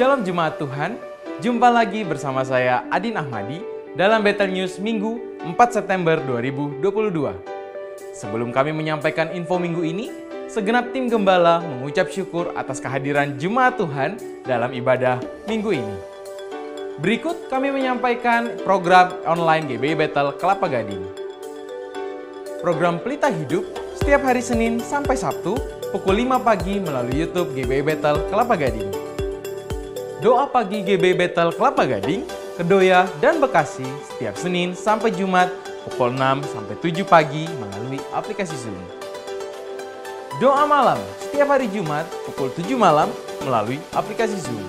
Shalom Jemaat Tuhan, jumpa lagi bersama saya Adin Ahmadi dalam Battle News Minggu 4 September 2022. Sebelum kami menyampaikan info minggu ini, segenap tim Gembala mengucap syukur atas kehadiran Jemaat Tuhan dalam ibadah minggu ini. Berikut kami menyampaikan program online GBI Battle Kelapa Gading. Program Pelita Hidup setiap hari Senin sampai Sabtu pukul 5 pagi melalui YouTube GBI Battle Kelapa Gading. Doa pagi GB Battle Kelapa Gading, Kedoya, dan Bekasi setiap Senin sampai Jumat pukul 6 sampai 7 pagi melalui aplikasi Zoom. Doa malam setiap hari Jumat pukul 7 malam melalui aplikasi Zoom.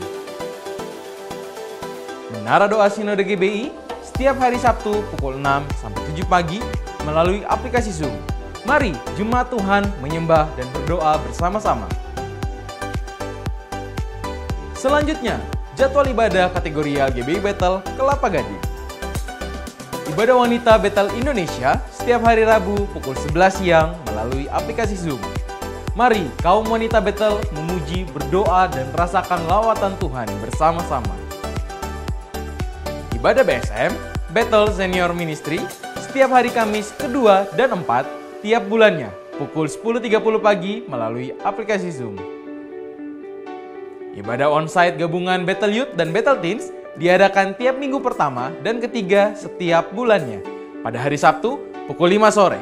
Menara Doa Sinode GBI setiap hari Sabtu pukul 6 sampai 7 pagi melalui aplikasi Zoom. Mari Jumat Tuhan menyembah dan berdoa bersama-sama. Selanjutnya, jadwal ibadah kategori GBI Battle Kelapa Gading. Ibadah Wanita Battle Indonesia setiap hari Rabu pukul 11 siang melalui aplikasi Zoom. Mari kaum wanita battle memuji, berdoa, dan rasakan lawatan Tuhan bersama-sama. Ibadah BSM, Battle Senior Ministry, setiap hari Kamis kedua dan empat tiap bulannya pukul 10.30 pagi melalui aplikasi Zoom. Ibadah onsite gabungan Battle Youth dan Battle Teens diadakan tiap minggu pertama dan ketiga setiap bulannya pada hari Sabtu pukul 5 sore.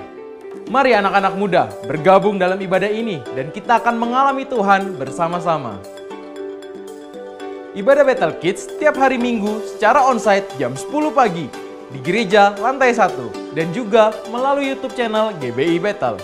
Mari anak-anak muda bergabung dalam ibadah ini dan kita akan mengalami Tuhan bersama-sama. Ibadah Battle Kids setiap hari Minggu secara onsite jam 10 pagi di gereja lantai 1 dan juga melalui YouTube channel GBI Battle.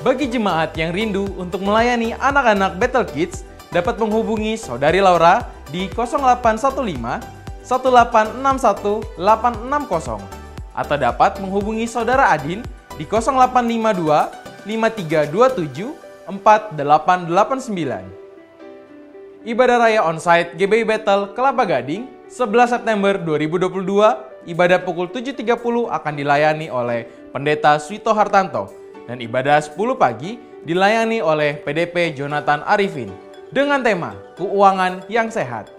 Bagi jemaat yang rindu untuk melayani anak-anak Battle Kids, dapat menghubungi Saudari Laura di 0815 1861 860 atau dapat menghubungi Saudara Adin di 0852 5327 4889. Ibadah Raya Onsite GBI Battle Kelapa Gading 11 September 2022, ibadah pukul 7.30 akan dilayani oleh Pendeta Suito Hartanto. Dan ibadah 10 pagi dilayani oleh PDP Jonathan Arifin dengan tema keuangan yang sehat.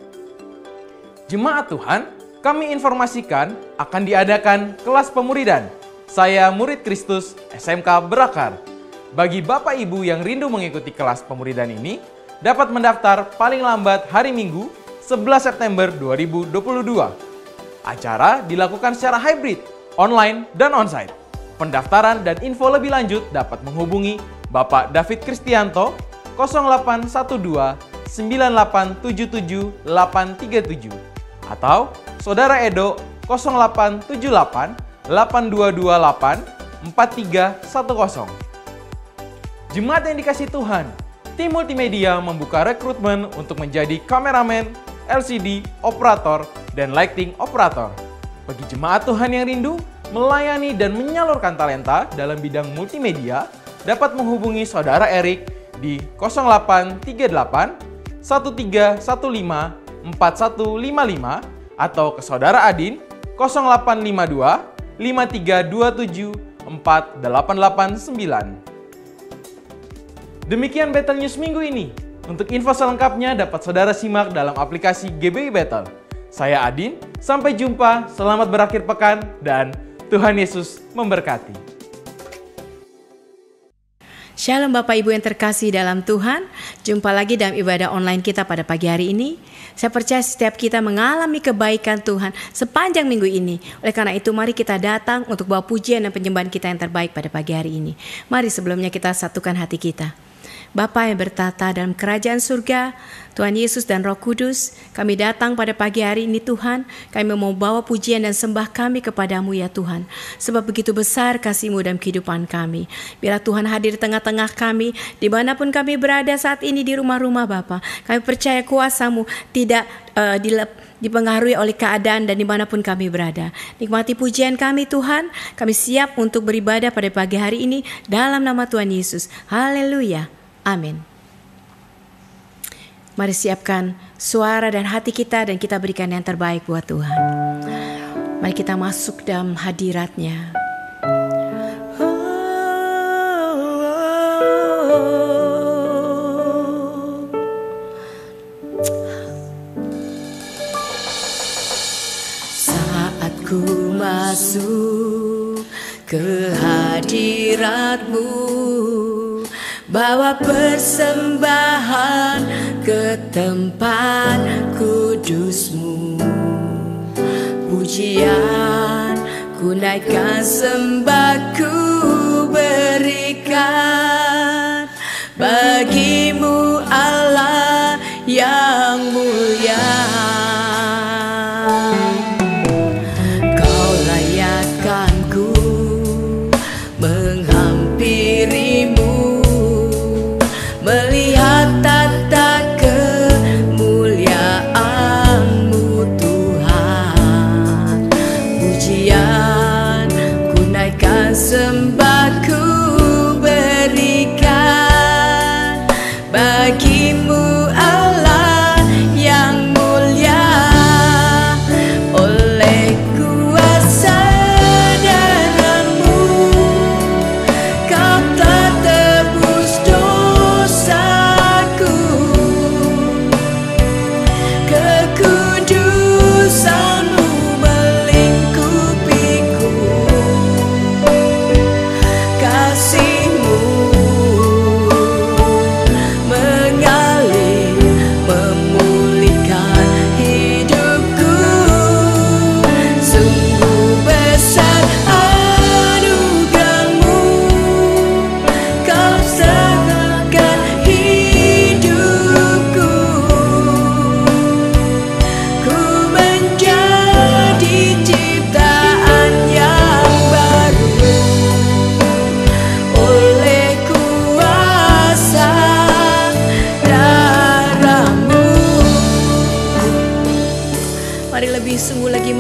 Jemaat Tuhan, kami informasikan akan diadakan kelas pemuridan. Saya murid Kristus SMK Berakar. Bagi Bapak Ibu yang rindu mengikuti kelas pemuridan ini, dapat mendaftar paling lambat hari Minggu 11 September 2022. Acara dilakukan secara hybrid, online dan onsite. Pendaftaran dan info lebih lanjut dapat menghubungi Bapak David Kristianto 0812 9877 837 atau Saudara Edo 0878 8228 4310. Jemaat yang dikasih Tuhan, tim multimedia membuka rekrutmen untuk menjadi kameramen, LCD, operator, dan lighting operator. Bagi jemaat Tuhan yang rindu, melayani dan menyalurkan talenta dalam bidang multimedia, dapat menghubungi Saudara Erik di 0838 1315 4155 atau ke Saudara Adin 0852 5327 4889. Demikian Battle News minggu ini. Untuk info selengkapnya dapat saudara simak dalam aplikasi GBI Battle. Saya Adin, sampai jumpa, selamat berakhir pekan, dan Tuhan Yesus memberkati. Shalom Bapak Ibu yang terkasih dalam Tuhan. Jumpa lagi dalam ibadah online kita pada pagi hari ini. Saya percaya setiap kita mengalami kebaikan Tuhan sepanjang minggu ini. Oleh karena itu mari kita datang untuk bawa pujian dan penyembahan kita yang terbaik pada pagi hari ini. Mari sebelumnya kita satukan hati kita. Bapa yang bertata dalam kerajaan surga, Tuhan Yesus dan Roh Kudus, kami datang pada pagi hari ini Tuhan, kami mau bawa pujian dan sembah kami kepadamu ya Tuhan. Sebab begitu besar kasihmu dalam kehidupan kami. Biarlah Tuhan hadir di tengah-tengah kami, di mana pun kami berada saat ini di rumah-rumah Bapa. Kami percaya kuasamu tidak uh, dilep, dipengaruhi oleh keadaan dan di mana pun kami berada. Nikmati pujian kami Tuhan, kami siap untuk beribadah pada pagi hari ini dalam nama Tuhan Yesus. Haleluya. Amin. Mari siapkan suara dan hati kita dan kita berikan yang terbaik buat Tuhan. Mari kita masuk dalam hadiratnya. Saat ku masuk ke hadiratmu Bawa persembahan ke tempat kudusmu. Pujian ku naikkan sembahku berikan. Bagimu Allah yang mulia.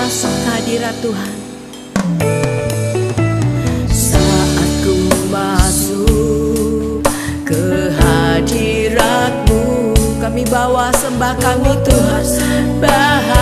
masuk kehadiran Tuhan. Saat ku masuk ke hadiratmu Kami bawa sembah kami Tuhan. Bahagia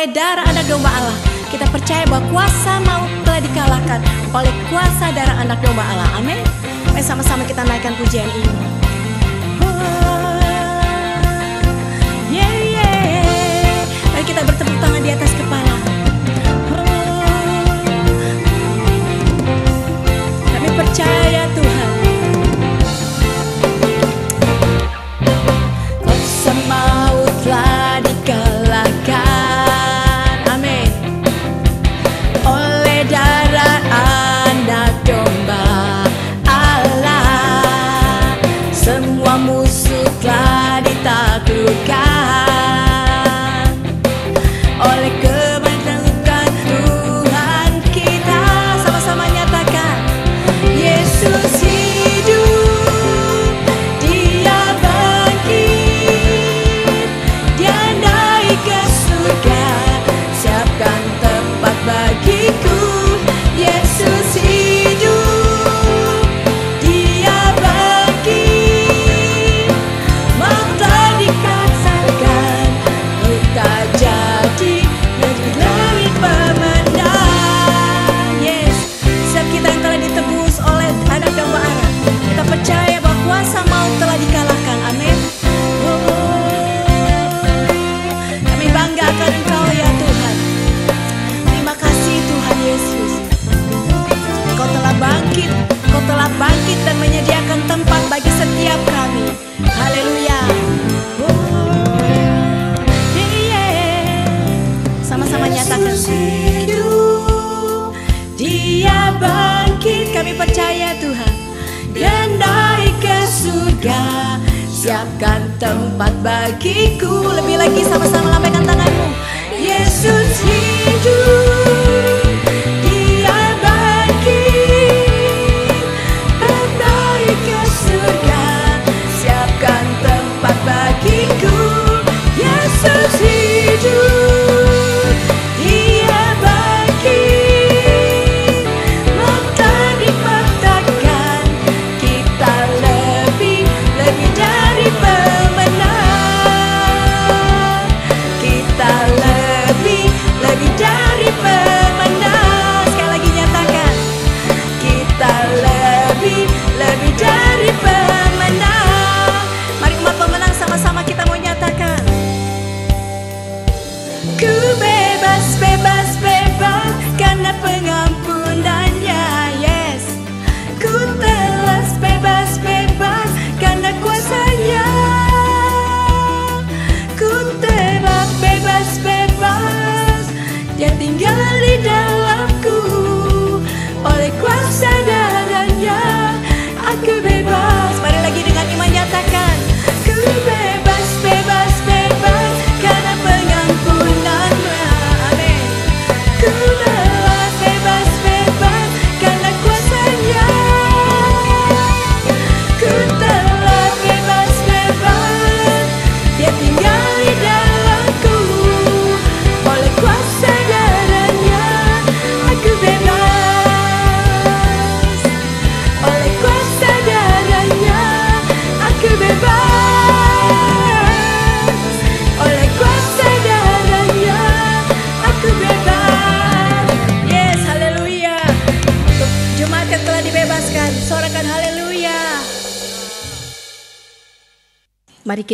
oleh darah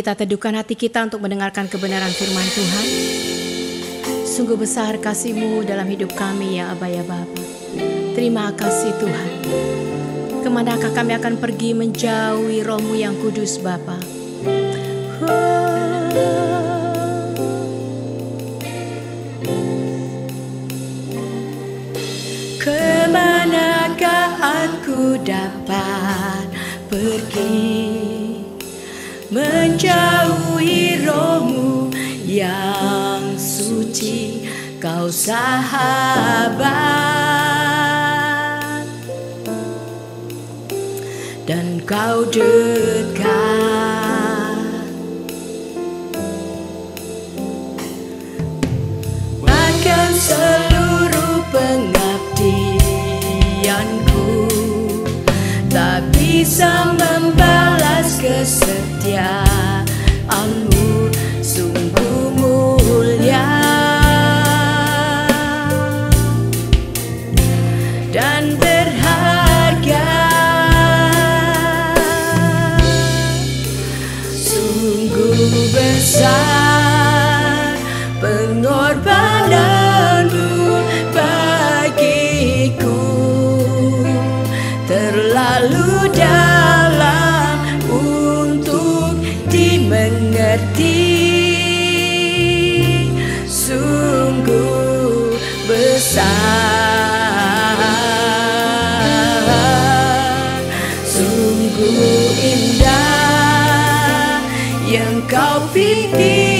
kita teduhkan hati kita untuk mendengarkan kebenaran firman Tuhan. Sungguh besar kasih-Mu dalam hidup kami ya Abah ya Bapa. Terima kasih Tuhan. Ke manakah kami akan pergi menjauhi rohmu yang kudus Bapa? Ke manakah aku dapat pergi Menjauhi rohmu yang suci Kau sahabat. Dan kau dekat. Bahkan seluruh pengabdianku Tak bisa yeah. Sungguh indah yang kau pikirkan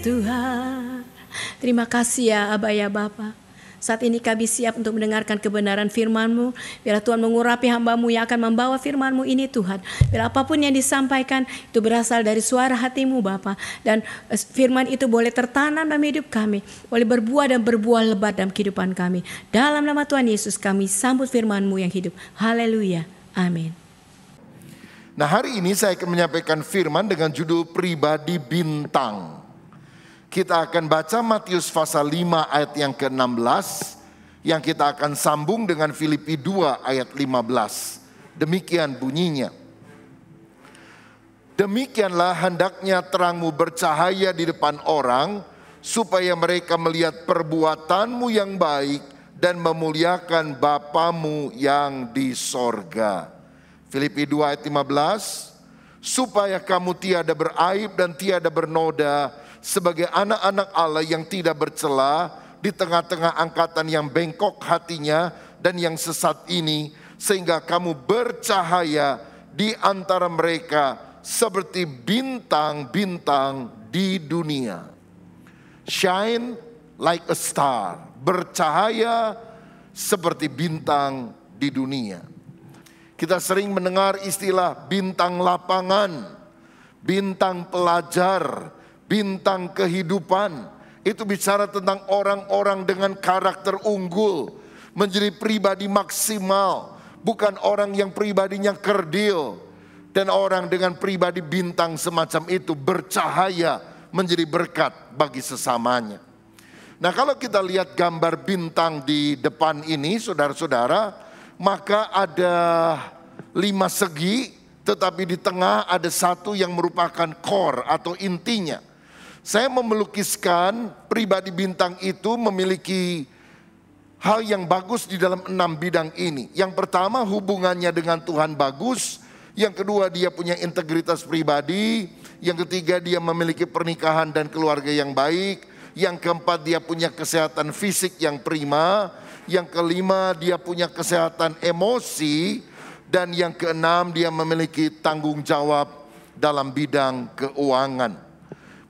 Tuhan. Terima kasih ya Abah ya Bapa. Saat ini kami siap untuk mendengarkan kebenaran firman-Mu. Biar Tuhan mengurapi hamba-Mu yang akan membawa firman-Mu ini Tuhan. Biar apa pun yang disampaikan itu berasal dari suara hatimu Bapa. Dan eh, firman itu boleh tertanam dalam hidup kami. Boleh berbuah dan berbuah lebat dalam kehidupan kami. Dalam nama Tuhan Yesus kami sambut firman-Mu yang hidup. Haleluya. Amin. Nah hari ini saya akan menyampaikan firman dengan judul pribadi bintang. Kita akan baca Matius pasal 5 ayat yang ke-16 yang kita akan sambung dengan Filipi 2 ayat 15. Demikian bunyinya. Demikianlah hendaknya terangmu bercahaya di depan orang supaya mereka melihat perbuatanmu yang baik dan memuliakan Bapamu yang di sorga. Filipi 2 ayat 15, supaya kamu tiada beraib dan tiada bernoda sebagai anak-anak Allah yang tidak bercela di tengah-tengah angkatan yang bengkok hatinya dan yang sesat ini sehingga kamu bercahaya di antara mereka seperti bintang-bintang di dunia. Shine like a star, bercahaya seperti bintang di dunia. Kita sering mendengar istilah bintang lapangan, bintang pelajar, bintang kehidupan. Itu bicara tentang orang-orang dengan karakter unggul, menjadi pribadi maksimal, bukan orang yang pribadinya kerdil. Dan orang dengan pribadi bintang semacam itu bercahaya menjadi berkat bagi sesamanya. Nah kalau kita lihat gambar bintang di depan ini saudara-saudara, maka ada lima segi, tetapi di tengah ada satu yang merupakan core atau intinya. Saya memelukiskan pribadi bintang itu memiliki hal yang bagus di dalam enam bidang ini. Yang pertama hubungannya dengan Tuhan bagus, yang kedua dia punya integritas pribadi, yang ketiga dia memiliki pernikahan dan keluarga yang baik, Yang keempat dia punya kesehatan fisik yang prima. Yang kelima dia punya kesehatan emosi. Dan yang keenam dia memiliki tanggung jawab dalam bidang keuangan.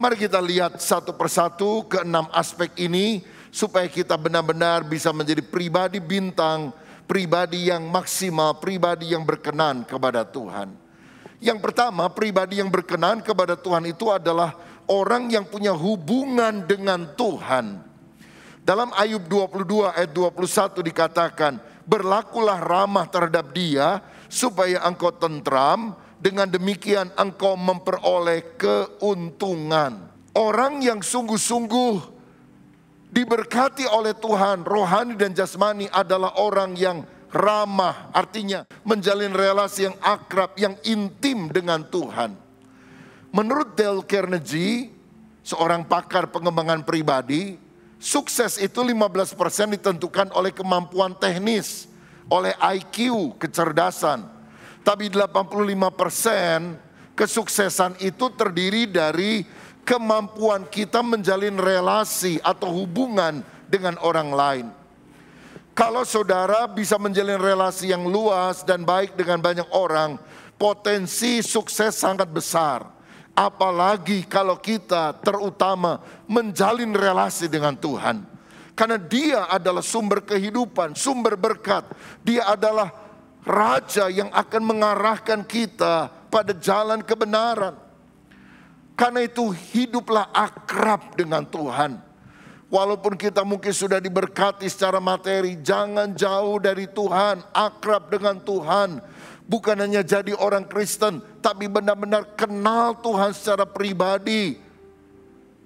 Mari kita lihat satu persatu keenam aspek ini supaya kita benar-benar bisa menjadi pribadi bintang, pribadi yang maksimal, pribadi yang berkenan kepada Tuhan. Yang pertama, pribadi yang berkenan kepada Tuhan itu adalah orang yang punya hubungan dengan Tuhan. Dalam Ayub 22 ayat 21 dikatakan, berlakulah ramah terhadap dia supaya engkau tentram, dengan demikian engkau memperoleh keuntungan. Orang yang sungguh-sungguh diberkati oleh Tuhan, rohani dan jasmani adalah orang yang ramah, artinya menjalin relasi yang akrab, yang intim dengan Tuhan. Menurut Dale Carnegie, seorang pakar pengembangan pribadi, sukses itu 15% ditentukan oleh kemampuan teknis, oleh IQ, kecerdasan. Tapi 85% kesuksesan itu terdiri dari kemampuan kita menjalin relasi atau hubungan dengan orang lain. Kalau saudara bisa menjalin relasi yang luas dan baik dengan banyak orang, potensi sukses sangat besar. Apalagi kalau kita terutama menjalin relasi dengan Tuhan. Karena dia adalah sumber kehidupan, sumber berkat. Dia adalah raja yang akan mengarahkan kita pada jalan kebenaran. Karena itu hiduplah akrab dengan Tuhan. Walaupun kita mungkin sudah diberkati secara materi, jangan jauh dari Tuhan, akrab dengan Tuhan. Bukan hanya jadi orang Kristen, tapi benar-benar kenal Tuhan secara pribadi.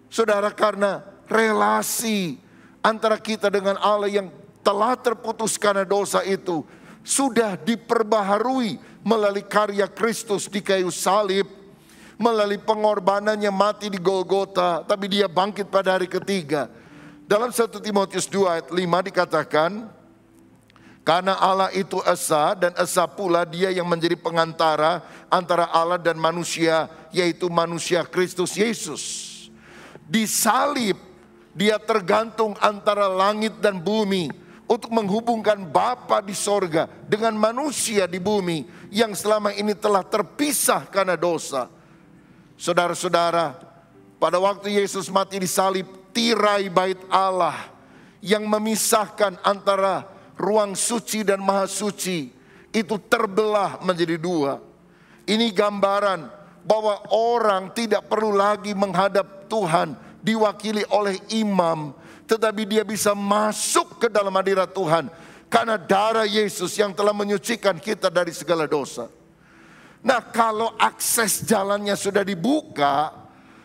Saudara, karena relasi antara kita dengan Allah yang telah terputus karena dosa itu sudah diperbaharui melalui karya Kristus di kayu salib melalui pengorbanannya mati di Golgota, tapi dia bangkit pada hari ketiga. Dalam 1 Timotius 2 ayat 5 dikatakan, karena Allah itu Esa dan Esa pula dia yang menjadi pengantara antara Allah dan manusia, yaitu manusia Kristus Yesus. Di salib dia tergantung antara langit dan bumi untuk menghubungkan Bapa di sorga dengan manusia di bumi yang selama ini telah terpisah karena dosa. Saudara-saudara, pada waktu Yesus mati di salib, tirai bait Allah yang memisahkan antara ruang suci dan maha suci itu terbelah menjadi dua. Ini gambaran bahwa orang tidak perlu lagi menghadap Tuhan diwakili oleh imam, tetapi dia bisa masuk ke dalam hadirat Tuhan karena darah Yesus yang telah menyucikan kita dari segala dosa. Nah, kalau akses jalannya sudah dibuka,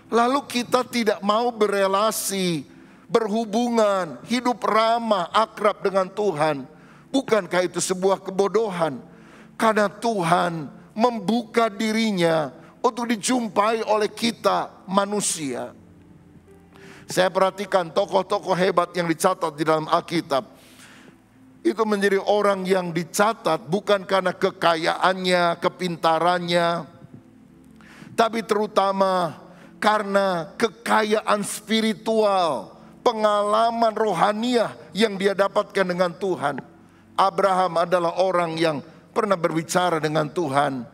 lalu kita tidak mau berelasi, berhubungan, hidup ramah, akrab dengan Tuhan. Bukankah itu sebuah kebodohan? Karena Tuhan membuka dirinya untuk dijumpai oleh kita manusia. Saya perhatikan tokoh-tokoh hebat yang dicatat di dalam Alkitab itu menjadi orang yang dicatat bukan karena kekayaannya, kepintarannya, tapi terutama karena kekayaan spiritual, pengalaman rohaniah yang dia dapatkan dengan Tuhan. Abraham adalah orang yang pernah berbicara dengan Tuhan.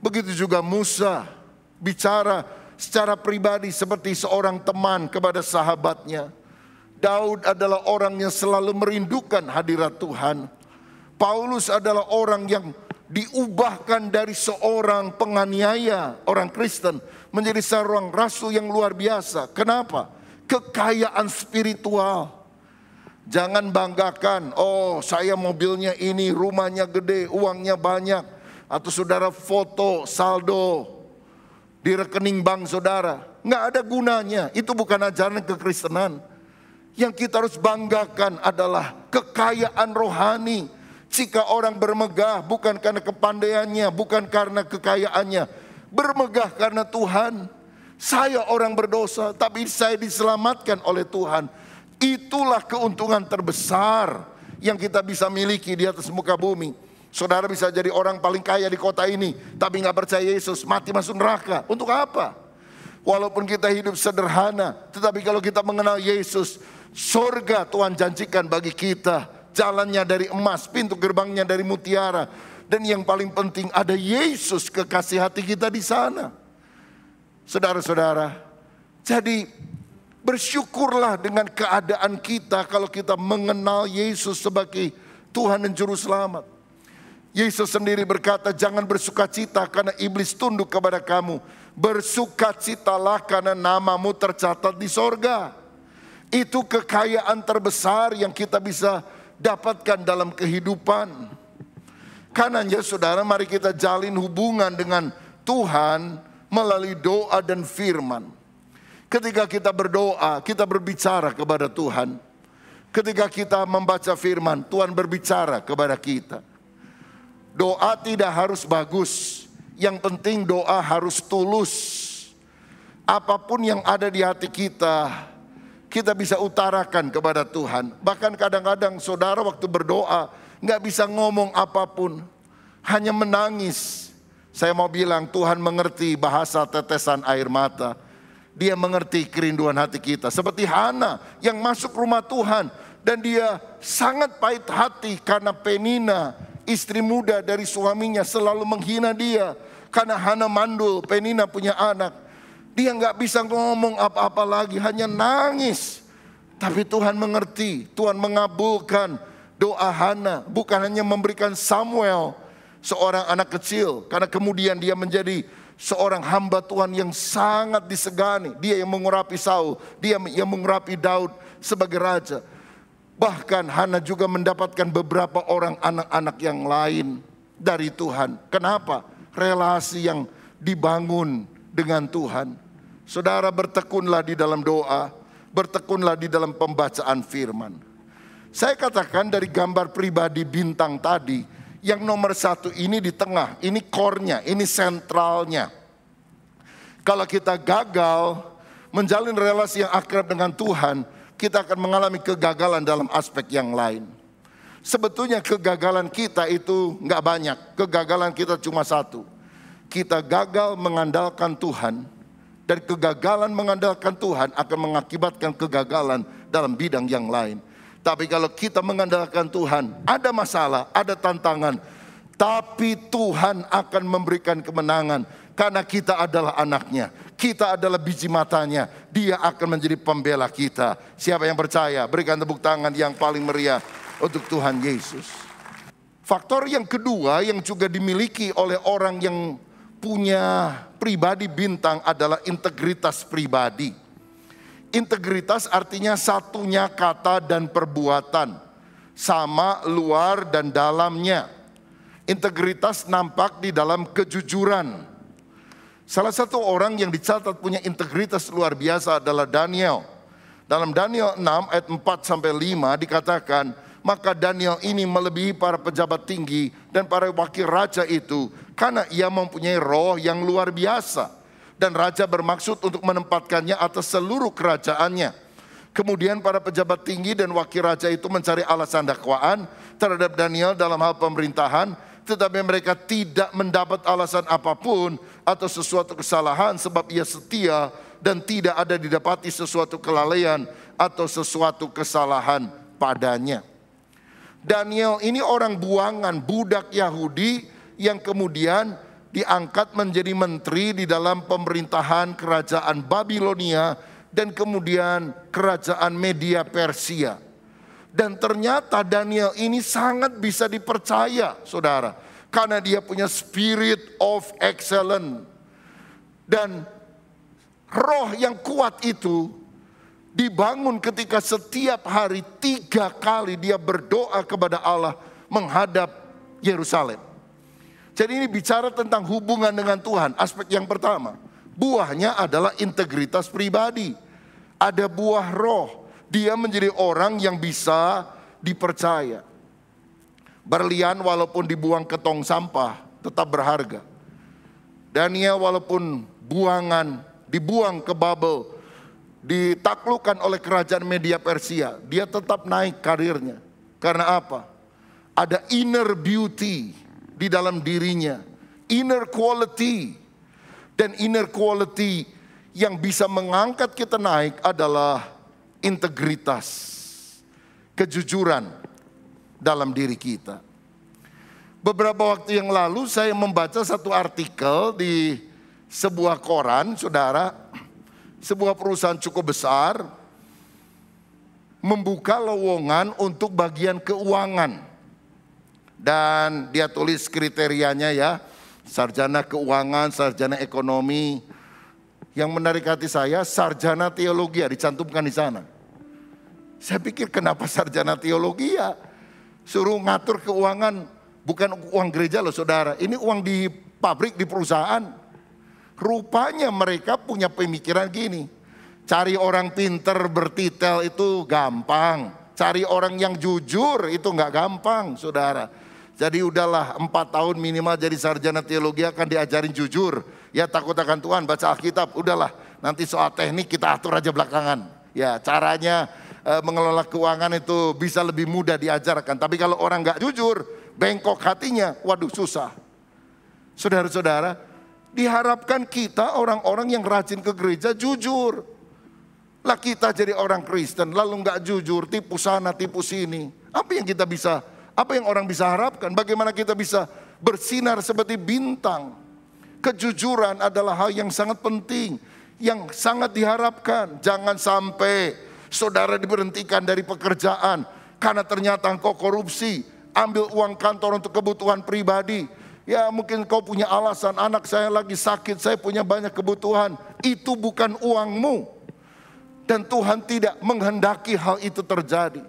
Begitu juga Musa bicara secara pribadi seperti seorang teman kepada sahabatnya. Daud adalah orang yang selalu merindukan hadirat Tuhan. Paulus adalah orang yang diubahkan dari seorang penganiaya, orang Kristen, menjadi seorang rasul yang luar biasa. Kenapa? Kekayaan spiritual. Jangan banggakan, oh saya mobilnya ini, rumahnya gede, uangnya banyak. Atau saudara foto saldo di rekening bank saudara. Nggak ada gunanya, itu bukan ajaran kekristenan. Yang kita harus banggakan adalah kekayaan rohani. Jika orang bermegah bukan karena kepandaiannya, bukan karena kekayaannya, bermegah karena Tuhan. Saya orang berdosa, tapi saya diselamatkan oleh Tuhan. Itulah keuntungan terbesar yang kita bisa miliki di atas muka bumi. Saudara bisa jadi orang paling kaya di kota ini, tapi nggak percaya Yesus, mati masuk neraka. Untuk apa? Walaupun kita hidup sederhana, tetapi kalau kita mengenal Yesus, surga Tuhan janjikan bagi kita. Jalannya dari emas, pintu gerbangnya dari mutiara. Dan yang paling penting ada Yesus kekasih hati kita di sana. Saudara-saudara, jadi bersyukurlah dengan keadaan kita kalau kita mengenal Yesus sebagai Tuhan dan Juru Selamat. Yesus sendiri berkata, "Jangan bersuka cita karena iblis tunduk kepada kamu. Bersukacitalah karena namamu tercatat di sorga." Itu kekayaan terbesar yang kita bisa dapatkan dalam kehidupan. Karenanya saudara mari kita jalin hubungan dengan Tuhan melalui doa dan firman. Ketika kita berdoa, kita berbicara kepada Tuhan. Ketika kita membaca firman, Tuhan berbicara kepada kita. Doa tidak harus bagus, yang penting doa harus tulus. Apa pun yang ada di hati kita, kita bisa utarakan kepada Tuhan. Bahkan kadang-kadang saudara waktu berdoa nggak bisa ngomong apa pun, hanya menangis saya mau bilang Tuhan mengerti bahasa tetesan air mata. Dia mengerti kerinduan hati kita. Seperti Hana yang masuk rumah Tuhan. Dan dia sangat pahit hati karena Penina istri muda dari suaminya selalu menghina dia. Karena Hana mandul, Penina punya anak. Dia nggak bisa ngomong apa-apa lagi, hanya nangis. Tapi Tuhan mengerti, Tuhan mengabulkan doa Hana. Bukan hanya memberikan Samuel, seorang anak kecil karena kemudian dia menjadi seorang hamba Tuhan yang sangat disegani. Dia yang mengurapi Saul, dia yang mengurapi Daud sebagai raja. Bahkan Hana juga mendapatkan beberapa orang anak-anak yang lain dari Tuhan. Kenapa? Relasi yang dibangun dengan Tuhan. Saudara bertekunlah di dalam doa, bertekunlah di dalam pembacaan firman. Saya katakan dari gambar pribadi bintang tadi, yang nomor satu ini di tengah, ini core-nya, ini sentralnya. Kalau kita gagal menjalin relasi yang akrab dengan Tuhan, kita akan mengalami kegagalan dalam aspek yang lain. Sebetulnya kegagalan kita itu nggak banyak, kegagalan kita cuma satu. Kita gagal mengandalkan Tuhan, dan kegagalan mengandalkan Tuhan akan mengakibatkan kegagalan dalam bidang yang lain. Tapi kalau kita mengandalkan Tuhan, ada masalah, ada tantangan, tapi Tuhan akan memberikan kemenangan karena kita adalah anaknya. Kita adalah biji matanya. Dia akan menjadi pembela kita. Siapa yang percaya? Berikan tepuk tangan yang paling meriah untuk Tuhan Yesus. Faktor yang kedua yang juga dimiliki oleh orang yang punya pribadi bintang adalah integritas pribadi. Integritas artinya satunya kata dan perbuatan, sama luar dan dalamnya. Integritas nampak di dalam kejujuran. Salah satu orang yang dicatat punya integritas luar biasa adalah Daniel. Dalam Daniel 6 ayat 4 sampai 5 dikatakan, maka Daniel ini melebihi para pejabat tinggi dan para wakil raja itu karena ia mempunyai roh yang luar biasa dan raja bermaksud untuk menempatkannya atas seluruh kerajaannya. Kemudian para pejabat tinggi dan wakil raja itu mencari alasan dakwaan terhadap Daniel dalam hal pemerintahan, tetapi mereka tidak mendapat alasan apa pun atau sesuatu kesalahan sebab ia setia dan tidak ada didapati sesuatu kelalaian atau sesuatu kesalahan padanya. Daniel ini orang buangan budak Yahudi yang kemudian diangkat menjadi menteri di dalam pemerintahan kerajaan Babilonia dan kemudian kerajaan Media Persia. Dan ternyata Daniel ini sangat bisa dipercaya, saudara, karena dia punya spirit of excellence dan roh yang kuat itu dibangun ketika setiap hari tiga kali dia berdoa kepada Allah menghadap Yerusalem. Jadi ini bicara tentang hubungan dengan Tuhan. Aspek yang pertama, buahnya adalah integritas pribadi. Ada buah roh. Dia menjadi orang yang bisa dipercaya. Berlian walaupun dibuang ke tong sampah tetap berharga. Daniel walaupun buangan dibuang ke Babel, ditaklukkan oleh kerajaan media Persia, dia tetap naik karirnya. Karena apa? Ada inner beauty di dalam dirinya. Inner quality. Dan inner quality yang bisa mengangkat kita naik adalah integritas, kejujuran dalam diri kita. Beberapa waktu yang lalu saya membaca satu artikel di sebuah koran, saudara, sebuah perusahaan cukup besar membuka lowongan untuk bagian keuangan. Dan dia tulis kriterianya ya, sarjana keuangan, sarjana ekonomi. Yang menarik hati saya, sarjana teologi ya dicantumkan di sana. Saya pikir kenapa sarjana teologi ya? Suruh ngatur keuangan, bukan uang gereja loh saudara. Ini uang di pabrik, di perusahaan. Rupanya mereka punya pemikiran gini. Cari orang pinter bertitel itu gampang. Cari orang yang jujur itu nggak gampang saudara. Jadi udahlah empat tahun minimal jadi sarjana teologi akan diajarin jujur. Ya takut akan Tuhan baca Alkitab udahlah. Nanti soal teknik kita atur aja belakangan. Ya caranya e, mengelola keuangan itu bisa lebih mudah diajarkan. Tapi kalau orang nggak jujur, bengkok hatinya, waduh susah. Saudara-saudara, diharapkan kita orang-orang yang rajin ke gereja jujur. Lah kita jadi orang Kristen lalu nggak jujur, tipu sana, tipu sini. Apa yang kita bisa apa yang orang bisa harapkan? Bagaimana kita bisa bersinar seperti bintang? Kejujuran adalah hal yang sangat penting, yang sangat diharapkan. Jangan sampai saudara diberhentikan dari pekerjaan karena ternyata engkau korupsi, ambil uang kantor untuk kebutuhan pribadi. Ya mungkin kau punya alasan anak saya lagi sakit, saya punya banyak kebutuhan. Itu bukan uangmu. Dan Tuhan tidak menghendaki hal itu terjadi.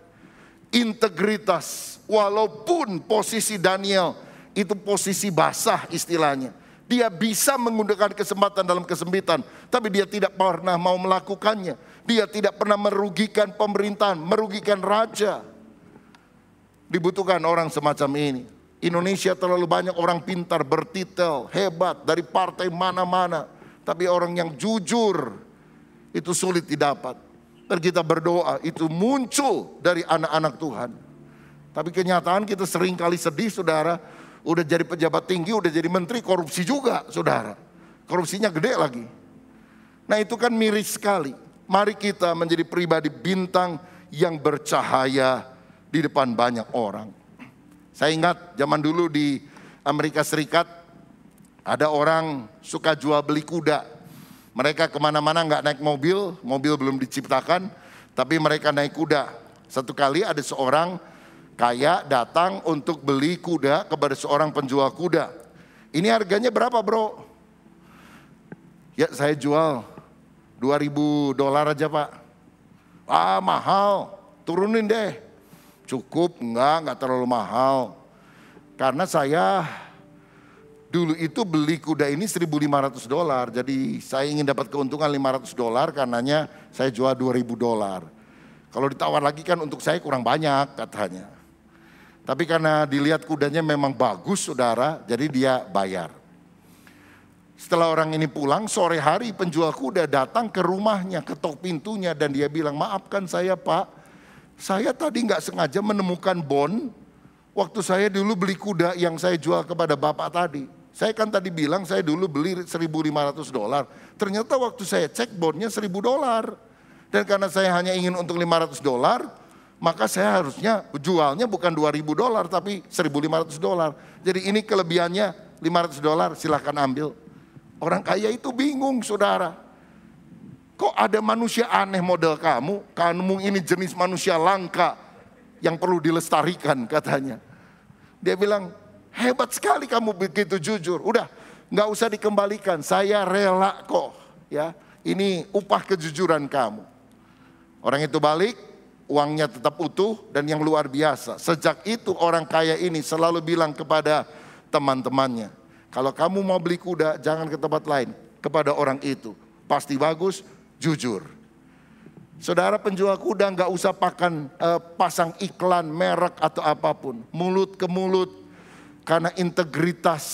Integritas walaupun posisi Daniel itu posisi basah istilahnya. Dia bisa menggunakan kesempatan dalam kesempitan, tapi dia tidak pernah mau melakukannya. Dia tidak pernah merugikan pemerintahan, merugikan raja. Dibutuhkan orang semacam ini. Indonesia terlalu banyak orang pintar, bertitel, hebat dari partai mana-mana, tapi orang yang jujur itu sulit didapat. Dan kita berdoa itu muncul dari anak-anak Tuhan. Tapi kenyataan kita sering kali sedih saudara. Udah jadi pejabat tinggi, udah jadi menteri korupsi juga saudara. Korupsinya gede lagi. Nah itu kan miris sekali. Mari kita menjadi pribadi bintang yang bercahaya di depan banyak orang. Saya ingat zaman dulu di Amerika Serikat ada orang suka jual beli kuda. Mereka ke mana-mana nggak naik mobil, mobil belum diciptakan, tapi mereka naik kuda. Satu kali ada seorang kaya datang untuk beli kuda kepada seorang penjual kuda. Ini harganya berapa bro? Ya saya jual 2000 dolar aja pak. Ah mahal, turunin deh. Cukup, enggak, enggak terlalu mahal. Karena saya dulu itu beli kuda ini 1500 dolar. Jadi saya ingin dapat keuntungan 500 dolar karenanya saya jual 2000 dolar. Kalau ditawar lagi kan untuk saya kurang banyak katanya. Tapi karena dilihat kudanya memang bagus saudara, jadi dia bayar. Setelah orang ini pulang, sore hari penjual kuda datang ke rumahnya, ketok pintunya dan dia bilang, maafkan saya pak, saya tadi nggak sengaja menemukan bon waktu saya dulu beli kuda yang saya jual kepada bapak tadi. Saya kan tadi bilang saya dulu beli 1.500 dolar. Ternyata waktu saya cek bonnya 1.000 dolar. Dan karena saya hanya ingin untuk 500 dolar, maka saya harusnya jualnya bukan 2000 dolar tapi 1500 dolar. Jadi ini kelebihannya 500 dolar silahkan ambil. Orang kaya itu bingung saudara. Kok ada manusia aneh model kamu? Kamu ini jenis manusia langka yang perlu dilestarikan katanya. Dia bilang, hebat sekali kamu begitu jujur. Udah, nggak usah dikembalikan. Saya rela kok. Ya, ini upah kejujuran kamu. Orang itu balik, uangnya tetap utuh dan yang luar biasa. Sejak itu orang kaya ini selalu bilang kepada teman-temannya, kalau kamu mau beli kuda jangan ke tempat lain, kepada orang itu. Pasti bagus, jujur. Saudara penjual kuda nggak usah pakan eh, pasang iklan merek atau apa pun, mulut ke mulut karena integritas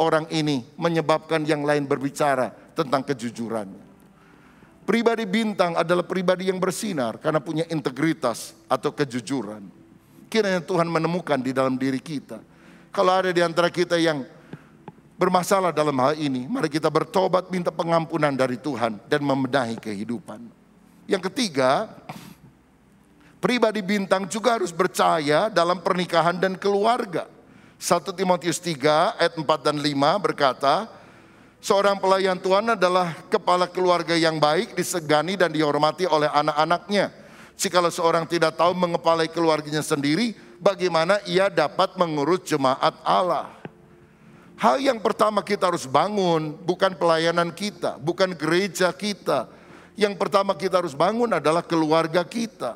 orang ini menyebabkan yang lain berbicara tentang kejujurannya. Pribadi bintang adalah pribadi yang bersinar karena punya integritas atau kejujuran. Kiranya Tuhan menemukan di dalam diri kita. Kalau ada di antara kita yang bermasalah dalam hal ini, mari kita bertobat minta pengampunan dari Tuhan dan membenahi kehidupan. Yang ketiga, pribadi bintang juga harus percaya dalam pernikahan dan keluarga. 1 Timotius 3 ayat 4 dan 5 berkata, Seorang pelayan Tuhan adalah kepala keluarga yang baik, disegani dan dihormati oleh anak-anaknya. Jikalau seorang tidak tahu mengepalai keluarganya sendiri, bagaimana ia dapat mengurus jemaat Allah? Hal yang pertama kita harus bangun bukan pelayanan kita, bukan gereja kita. Yang pertama kita harus bangun adalah keluarga kita.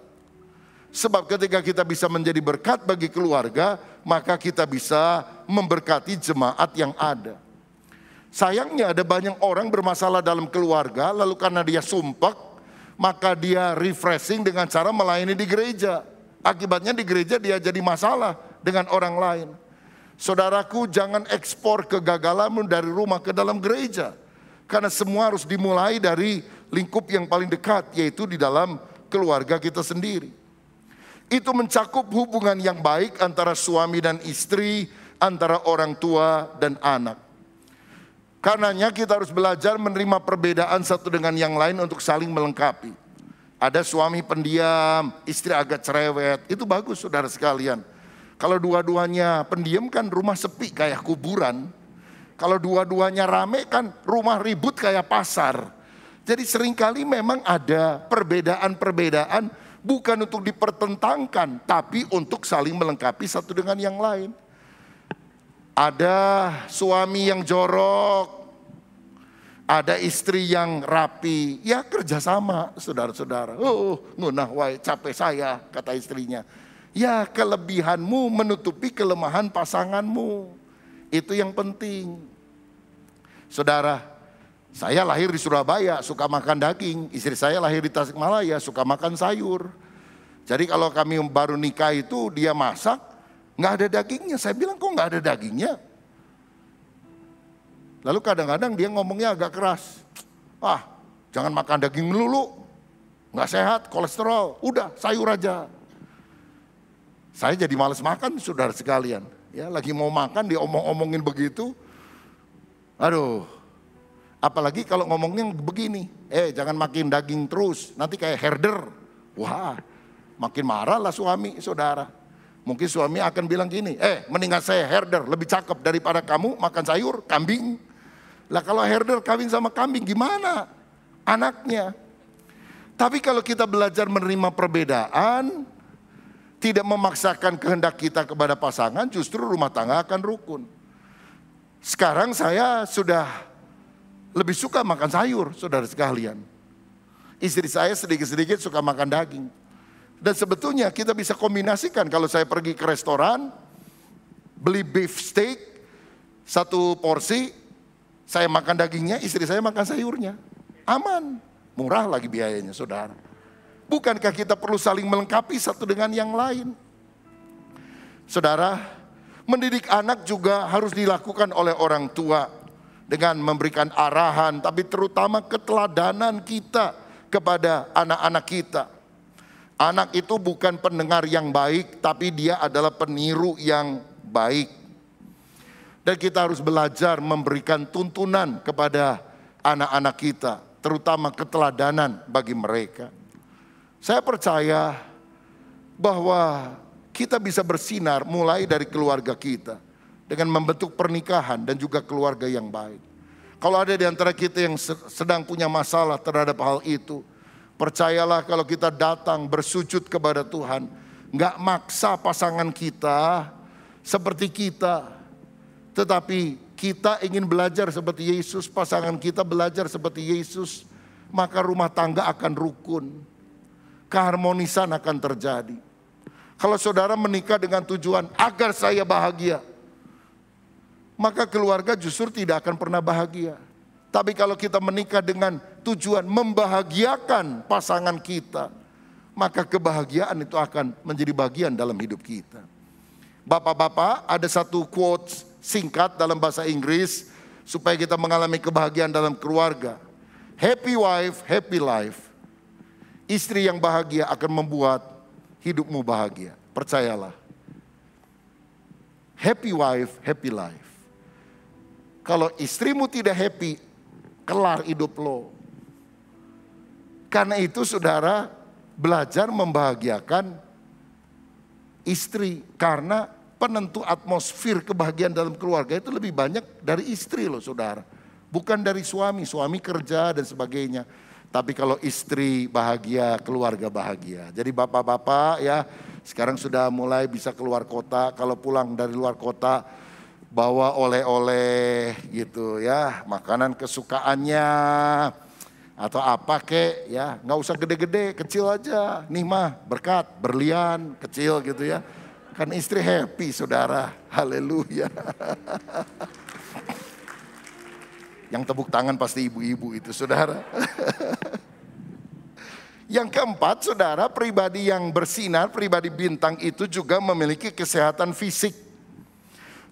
Sebab ketika kita bisa menjadi berkat bagi keluarga, maka kita bisa memberkati jemaat yang ada. Sayangnya ada banyak orang bermasalah dalam keluarga, lalu karena dia sumpah, maka dia refreshing dengan cara melayani di gereja. Akibatnya di gereja dia jadi masalah dengan orang lain. Saudaraku jangan ekspor kegagalanmu dari rumah ke dalam gereja. Karena semua harus dimulai dari lingkup yang paling dekat, yaitu di dalam keluarga kita sendiri. Itu mencakup hubungan yang baik antara suami dan istri, antara orang tua dan anak. Karenanya kita harus belajar menerima perbedaan satu dengan yang lain untuk saling melengkapi. Ada suami pendiam, istri agak cerewet, itu bagus saudara sekalian. Kalau dua-duanya pendiam kan rumah sepi kayak kuburan. Kalau dua-duanya rame kan rumah ribut kayak pasar. Jadi sering kali memang ada perbedaan-perbedaan bukan untuk dipertentangkan, tapi untuk saling melengkapi satu dengan yang lain. Ada suami yang jorok, ada istri yang rapi, ya kerjasama saudara-saudara. Oh, ngunah wai capek saya, kata istrinya. Ya kelebihanmu menutupi kelemahan pasanganmu. Itu yang penting. Saudara, saya lahir di Surabaya, suka makan daging. Istri saya lahir di Tasikmalaya, suka makan sayur. Jadi kalau kami baru nikah itu dia masak, nggak ada dagingnya. Saya bilang kok nggak ada dagingnya? Lalu kadang-kadang dia ngomongnya agak keras. Ah, jangan makan daging melulu. Nggak sehat, kolesterol. Udah, sayur aja. Saya jadi males makan, saudara sekalian. Ya, lagi mau makan, dia omong-omongin begitu. Aduh, apalagi kalau ngomongnya begini. Eh, jangan makin daging terus, nanti kayak herder. Wah, makin marah lah suami, saudara. Mungkin suami akan bilang gini, eh mendingan saya herder, lebih cakep daripada kamu makan sayur, kambing. Lah kalau herder kawin sama kambing gimana? Anaknya. Tapi kalau kita belajar menerima perbedaan, tidak memaksakan kehendak kita kepada pasangan, justru rumah tangga akan rukun. Sekarang saya sudah lebih suka makan sayur, saudara sekalian. Istri saya sedikit-sedikit suka makan daging. Dan sebetulnya kita bisa kombinasikan kalau saya pergi ke restoran, beli beef steak, satu porsi, saya makan dagingnya, istri saya makan sayurnya. Aman, murah lagi biayanya saudara. Bukankah kita perlu saling melengkapi satu dengan yang lain? Saudara, mendidik anak juga harus dilakukan oleh orang tua dengan memberikan arahan, tapi terutama keteladanan kita kepada anak-anak kita. Anak itu bukan pendengar yang baik, tapi dia adalah peniru yang baik. Dan kita harus belajar memberikan tuntunan kepada anak-anak kita, terutama keteladanan bagi mereka. Saya percaya bahwa kita bisa bersinar mulai dari keluarga kita dengan membentuk pernikahan dan juga keluarga yang baik. Kalau ada di antara kita yang sedang punya masalah terhadap hal itu, percayalah kalau kita datang bersujud kepada Tuhan, nggak maksa pasangan kita seperti kita, tetapi kita ingin belajar seperti Yesus, pasangan kita belajar seperti Yesus, maka rumah tangga akan rukun. Keharmonisan akan terjadi. Kalau saudara menikah dengan tujuan agar saya bahagia, maka keluarga justru tidak akan pernah bahagia. Tapi kalau kita menikah dengan tujuan membahagiakan pasangan kita, maka kebahagiaan itu akan menjadi bagian dalam hidup kita. Bapak-bapak, ada satu quotes singkat dalam bahasa Inggris supaya kita mengalami kebahagiaan dalam keluarga. Happy wife, happy life. Istri yang bahagia akan membuat hidupmu bahagia. Percayalah. Happy wife, happy life. Kalau istrimu tidak happy, kelar hidup lo. Karena itu saudara belajar membahagiakan istri. Karena penentu atmosfer kebahagiaan dalam keluarga itu lebih banyak dari istri loh saudara. Bukan dari suami, suami kerja dan sebagainya. Tapi kalau istri bahagia, keluarga bahagia. Jadi bapak-bapak ya sekarang sudah mulai bisa keluar kota. Kalau pulang dari luar kota bawa oleh-oleh gitu ya, makanan kesukaannya atau apa kek ya, nggak usah gede-gede, kecil aja. Nih mah berkat, berlian, kecil gitu ya. Kan istri happy saudara, haleluya. Yang tepuk tangan pasti ibu-ibu itu saudara. Yang keempat, saudara, pribadi yang bersinar, pribadi bintang itu juga memiliki kesehatan fisik.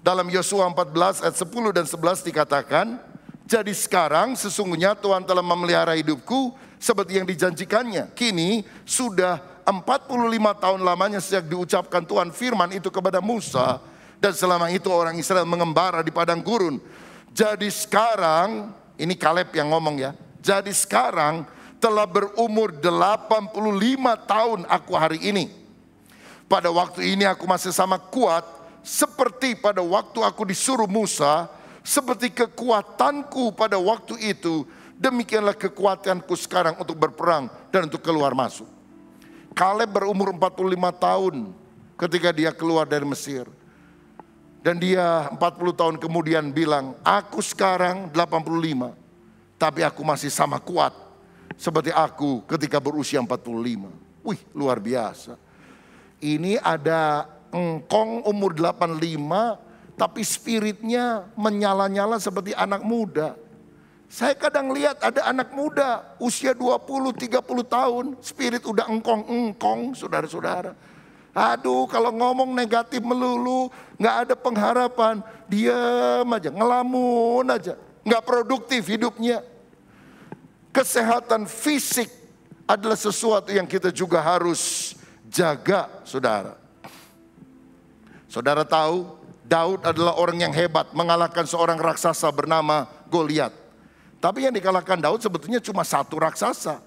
Dalam Yosua 14 ayat 10 dan 11 dikatakan, jadi sekarang sesungguhnya Tuhan telah memelihara hidupku seperti yang dijanjikannya. Kini sudah 45 tahun lamanya sejak diucapkan Tuhan firman itu kepada Musa. Dan selama itu orang Israel mengembara di padang gurun. Jadi sekarang, ini Kaleb yang ngomong ya. Jadi sekarang telah berumur 85 tahun aku hari ini. Pada waktu ini aku masih sama kuat seperti pada waktu aku disuruh Musa, seperti kekuatanku pada waktu itu, demikianlah kekuatanku sekarang untuk berperang dan untuk keluar masuk. Kaleb berumur 45 tahun ketika dia keluar dari Mesir. Dan dia 40 tahun kemudian bilang, aku sekarang 85, tapi aku masih sama kuat seperti aku ketika berusia 45. Wih, luar biasa. Ini ada engkong umur 85 tapi spiritnya menyala-nyala seperti anak muda. Saya kadang lihat ada anak muda usia 20 30 tahun, spirit udah engkong-engkong, saudara-saudara. Aduh, kalau ngomong negatif melulu, nggak ada pengharapan, diam aja, ngelamun aja, nggak produktif hidupnya kesehatan fisik adalah sesuatu yang kita juga harus jaga, saudara. Saudara tahu, Daud adalah orang yang hebat mengalahkan seorang raksasa bernama Goliat. Tapi yang dikalahkan Daud sebetulnya cuma satu raksasa.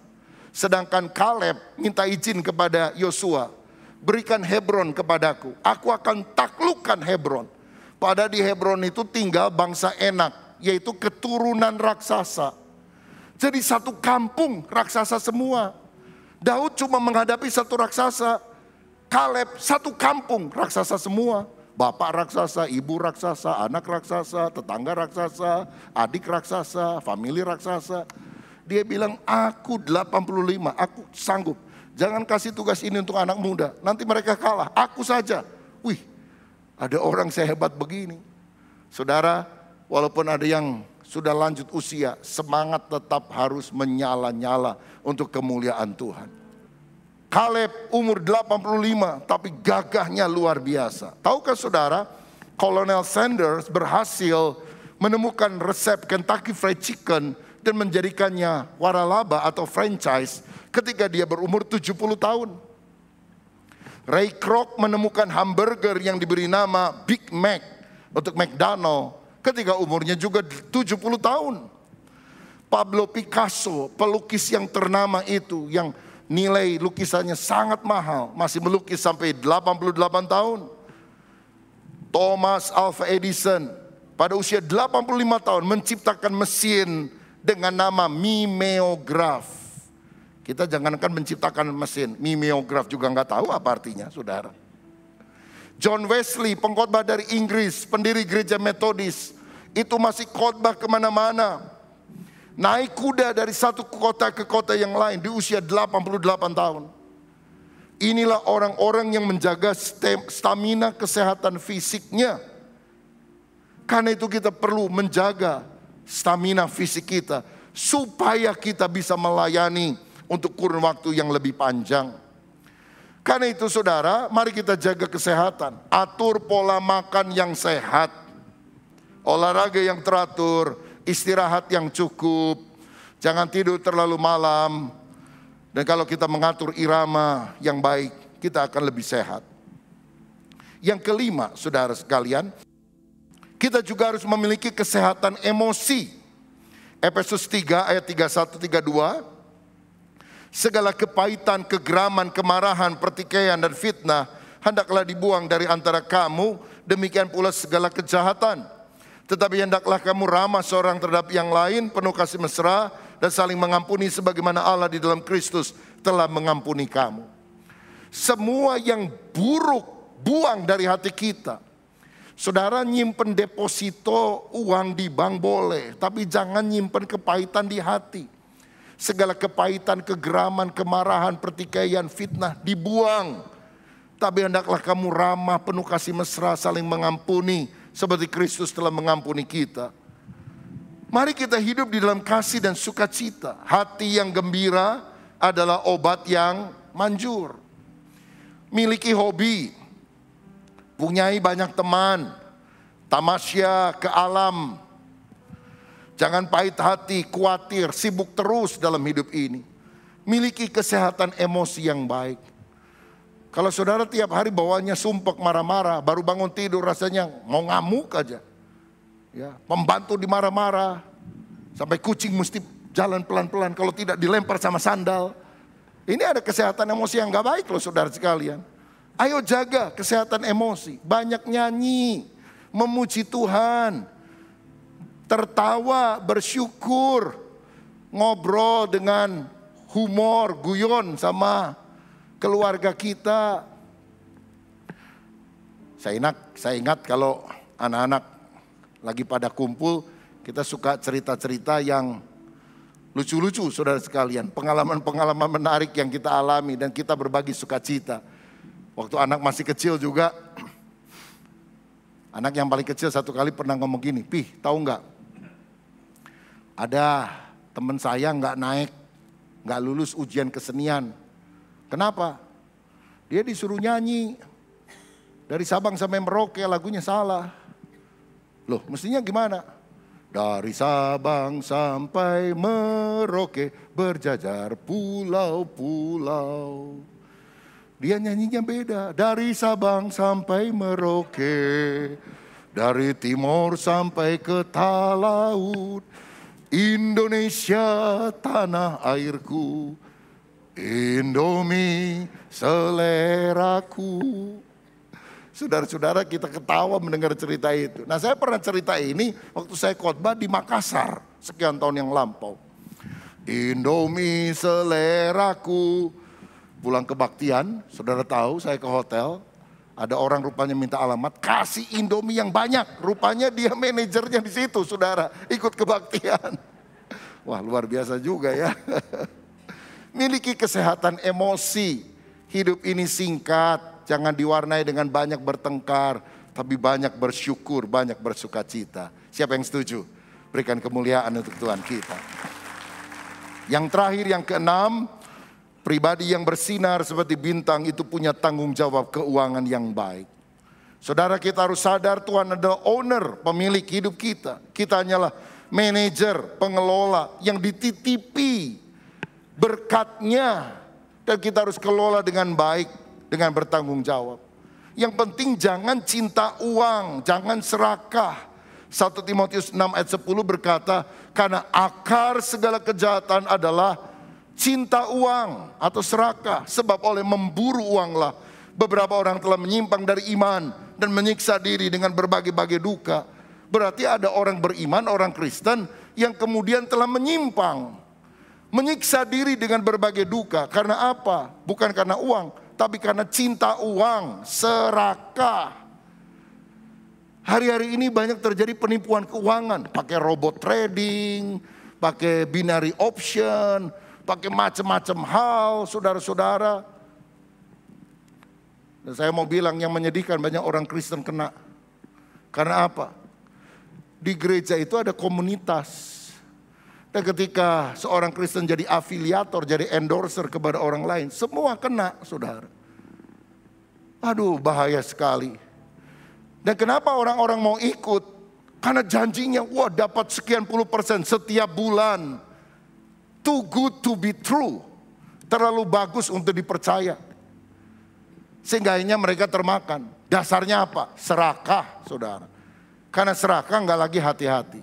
Sedangkan Kaleb minta izin kepada Yosua, berikan Hebron kepadaku. Aku akan taklukkan Hebron. Pada di Hebron itu tinggal bangsa enak, yaitu keturunan raksasa. Jadi satu kampung raksasa semua. Daud cuma menghadapi satu raksasa. Kaleb satu kampung raksasa semua. Bapak raksasa, ibu raksasa, anak raksasa, tetangga raksasa, adik raksasa, famili raksasa. Dia bilang, aku 85, aku sanggup. Jangan kasih tugas ini untuk anak muda. Nanti mereka kalah, aku saja. Wih, ada orang sehebat begini. Saudara, walaupun ada yang sudah lanjut usia, semangat tetap harus menyala-nyala untuk kemuliaan Tuhan. Kaleb umur 85 tapi gagahnya luar biasa. Tahukah saudara, Kolonel Sanders berhasil menemukan resep Kentucky Fried Chicken dan menjadikannya waralaba atau franchise ketika dia berumur 70 tahun. Ray Kroc menemukan hamburger yang diberi nama Big Mac untuk McDonald ketika umurnya juga 70 tahun. Pablo Picasso, pelukis yang ternama itu yang nilai lukisannya sangat mahal, masih melukis sampai 88 tahun. Thomas Alva Edison pada usia 85 tahun menciptakan mesin dengan nama mimeograf. Kita jangankan menciptakan mesin, mimeograf juga nggak tahu apa artinya, saudara. John Wesley, pengkhotbah dari Inggris, pendiri gereja metodis, itu masih khotbah ke mana-mana. Naik kuda dari satu kota ke kota yang lain di usia 88 tahun. Inilah orang-orang yang menjaga stamina kesehatan fisiknya. Karena itu kita perlu menjaga stamina fisik kita. Supaya kita bisa melayani untuk kurun waktu yang lebih panjang. Karena itu saudara, mari kita jaga kesehatan. Atur pola makan yang sehat olahraga yang teratur, istirahat yang cukup, jangan tidur terlalu malam. Dan kalau kita mengatur irama yang baik, kita akan lebih sehat. Yang kelima, saudara sekalian, Kita juga harus memiliki kesehatan emosi. Efesus 3 ayat 31 32 Segala kepahitan, kegeraman, kemarahan, pertikaian dan fitnah hendaklah dibuang dari antara kamu, demikian pula segala kejahatan. Tetapi hendaklah kamu ramah seorang terhadap yang lain, penuh kasih mesra dan saling mengampuni sebagaimana Allah di dalam Kristus telah mengampuni kamu. Semua yang buruk buang dari hati kita. Saudara nyimpen deposito uang di bank boleh, tapi jangan nyimpen kepahitan di hati. Segala kepahitan, kegeraman, kemarahan, pertikaian, fitnah dibuang. Tapi hendaklah kamu ramah, penuh kasih mesra, saling mengampuni seperti Kristus telah mengampuni kita. Mari kita hidup di dalam kasih dan sukacita. Hati yang gembira adalah obat yang manjur. Miliki hobi, punyai banyak teman, tamasya ke alam. Jangan pahit hati, khawatir, sibuk terus dalam hidup ini. Miliki kesehatan emosi yang baik. Kalau saudara tiap hari bawanya sumpek marah-marah, baru bangun tidur rasanya mau ngamuk aja. Ya, pembantu dimarah-marah, sampai kucing mesti jalan pelan-pelan, kalau tidak dilempar sama sandal. Ini ada kesehatan emosi yang gak baik loh saudara sekalian. Ayo jaga kesehatan emosi. Banyak nyanyi, memuji Tuhan, tertawa, bersyukur, ngobrol dengan humor, guyon sama keluarga kita. Saya ingat, saya ingat kalau anak-anak lagi pada kumpul, kita suka cerita-cerita yang lucu-lucu saudara sekalian. Pengalaman-pengalaman menarik yang kita alami dan kita berbagi sukacita. Waktu anak masih kecil juga, anak yang paling kecil satu kali pernah ngomong gini, Pih tahu nggak? Ada teman saya nggak naik, nggak lulus ujian kesenian. Kenapa? Dia disuruh nyanyi. Dari Sabang sampai Merauke lagunya salah. Loh mestinya gimana? Dari Sabang sampai Merauke berjajar pulau-pulau. Dia nyanyinya beda. Dari Sabang sampai Merauke. Dari timur sampai ke Talaut. Indonesia tanah airku. Indomie seleraku. Saudara-saudara kita ketawa mendengar cerita itu. Nah saya pernah cerita ini waktu saya khotbah di Makassar sekian tahun yang lampau. Indomie seleraku. Pulang kebaktian, saudara tahu saya ke hotel. Ada orang rupanya minta alamat, kasih Indomie yang banyak. Rupanya dia manajernya di situ, saudara. Ikut kebaktian. Wah luar biasa juga ya. Miliki kesehatan emosi. Hidup ini singkat, jangan diwarnai dengan banyak bertengkar, tapi banyak bersyukur, banyak bersuka cita. Siapa yang setuju? Berikan kemuliaan untuk Tuhan kita. Yang terakhir, yang keenam, pribadi yang bersinar seperti bintang itu punya tanggung jawab keuangan yang baik. Saudara kita harus sadar Tuhan adalah owner, pemilik hidup kita. Kita hanyalah manajer, pengelola yang dititipi berkatnya. Dan kita harus kelola dengan baik, dengan bertanggung jawab. Yang penting jangan cinta uang, jangan serakah. 1 Timotius 6 ayat 10 berkata, karena akar segala kejahatan adalah cinta uang atau serakah. Sebab oleh memburu uanglah beberapa orang telah menyimpang dari iman dan menyiksa diri dengan berbagai-bagai duka. Berarti ada orang beriman, orang Kristen yang kemudian telah menyimpang. Menyiksa diri dengan berbagai duka. Karena apa? Bukan karena uang, tapi karena cinta uang, serakah. Hari-hari ini banyak terjadi penipuan keuangan, pakai robot trading, pakai binary option, pakai macam-macam hal, saudara-saudara. Dan saya mau bilang yang menyedihkan banyak orang Kristen kena. Karena apa? Di gereja itu ada komunitas. Dan ketika seorang Kristen jadi afiliator, jadi endorser kepada orang lain, semua kena, saudara. Aduh, bahaya sekali. Dan kenapa orang-orang mau ikut? Karena janjinya, wah dapat sekian puluh persen setiap bulan. Too good to be true. Terlalu bagus untuk dipercaya. Sehingga akhirnya mereka termakan. Dasarnya apa? Serakah, saudara. Karena serakah nggak lagi hati-hati.